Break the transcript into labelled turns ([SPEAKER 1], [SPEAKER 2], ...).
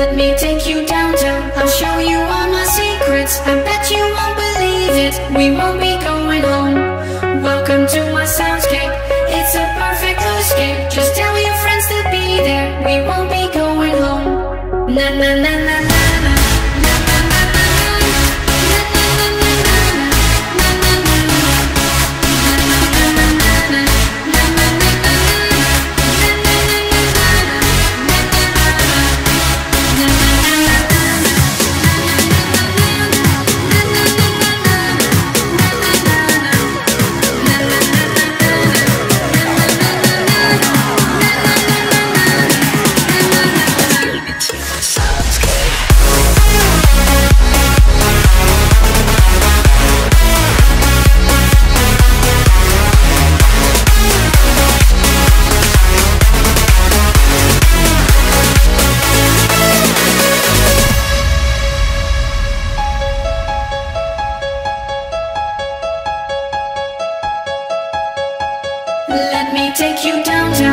[SPEAKER 1] Let me take you downtown. I'll show you all my secrets. I bet you won't believe it. We won't be going home. Welcome to my soundscape. It's a perfect escape. Just tell your friends to be there. We won't be going home. Na na na na na. Let me take you downtown.